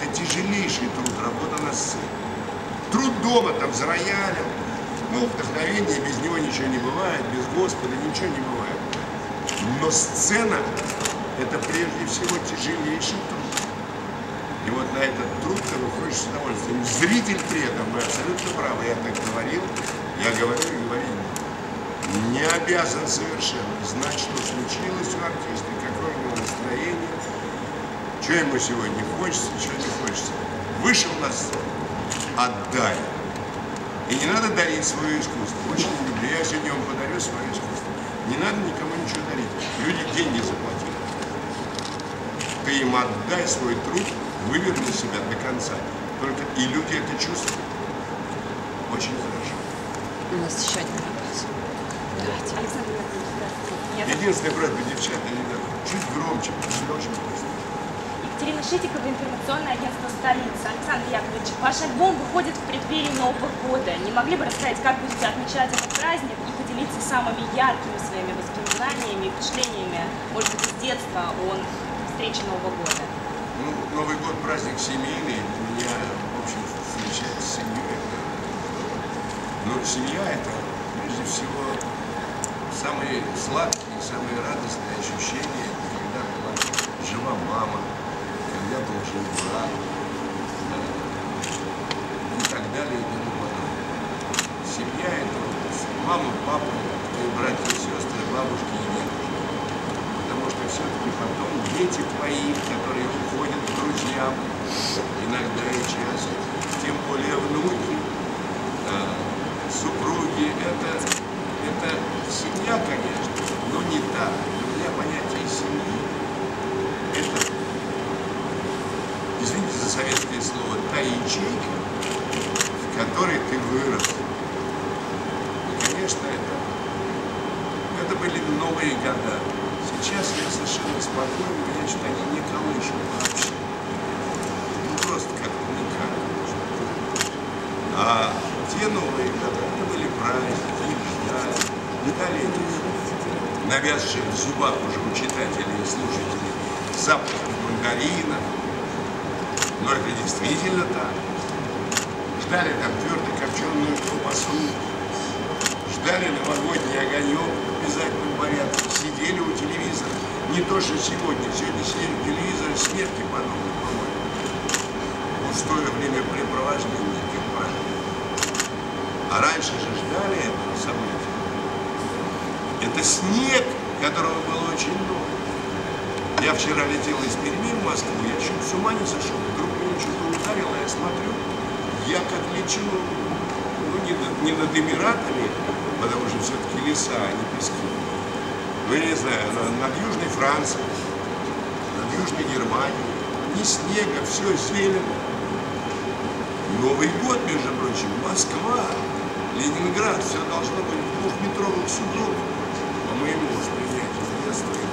это тяжелейший труд, работа на сцене. Труд дома, там, за роялем. Ну, вдохновение, без него ничего не бывает, без Господа ничего не бывает. Но сцена – это прежде всего тяжелейший труд. И вот на этот труд ты выходишь с удовольствием. Зритель при этом, вы абсолютно правы, я так говорил, я говорю и говорю, не обязан совершенно знать, что случилось у артиста, какое у него настроение, что ему сегодня хочется, что не хочется. Вышел на сцену, отдай. И не надо дарить свое искусство. Очень люблю. Я сегодня вам подарю свое искусство. Не надо никому ничего дарить. Люди деньги заплатили. Ты им отдай свой труд, выверни себя до конца. Только и люди это чувствуют. Очень хорошо. У нас еще один вопрос. Давайте. Александр Единственная просьба, девчата, ребята, чуть громче, очень Екатерина Шитикова, информационное агентство «Столица». Александр Яковлевич, ваш альбом выходит в преддверии Нового года. Не могли бы рассказать, как будете отмечать этот праздник и поделиться самыми яркими своими воспоминаниями и впечатлениями, может быть, из детства о встрече Нового года? Ну, Новый год праздник семейный. Меня, в общем, встречать с семьей. Ну, семья это, прежде всего, самые сладкие, самые радостные ощущения, когда была жива мама, когда был жив брат, э, и так далее, и тому подобное. Семья это мама, папа, твои братья и сестры, бабушки и дедушки. Потому что все-таки потом дети твои, которые уходят к друзьям, иногда и часто, тем более внуки, э, супруги, это, это семья, конечно, но не та. Для меня понятие семьи это, извините за советское слово, та ячейка, в которой ты вырос. И, конечно, это, это были новые года. Сейчас я совершенно спокоен, меня что они не колышут вообще. Ну, просто как-то никак. А те новые года, это были праздники, ждали. Ждали навязшие в зубах уже у читателей и слушателей запах мандарина. Но это действительно так. Ждали там твердо копченую колбасу, ждали новогодний огонек в обязательном порядке, сидели у телевизора. Не то, что сегодня. Сегодня сидели у телевизора смерти подобно, по-моему. Пустое времяпрепровождение, как правило. А раньше же ждали этого события. Это снег, которого было очень много. Я вчера летел из Перми в Москву, я чуть с ума не сошел. Вдруг меня что-то ударило, лечу, ну, не, над- не над Эмиратами, потому что все-таки леса, а не пески. Ну, я не знаю, на- над Южной Францией, над Южной Германией. Ни снега, все зелено. Новый год, между прочим, Москва, Ленинград, все должно быть в двухметровых судов, по моему восприятию, детства и